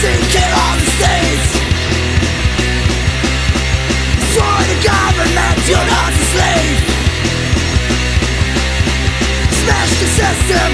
sinking of the the government, you're not a slave. Smash the system,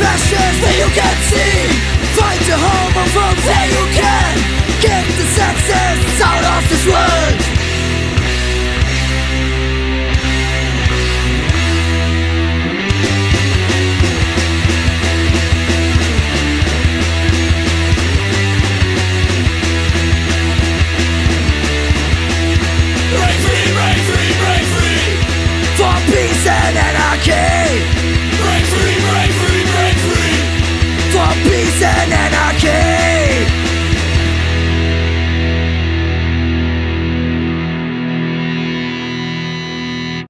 Flashes that you can see. Find your home from there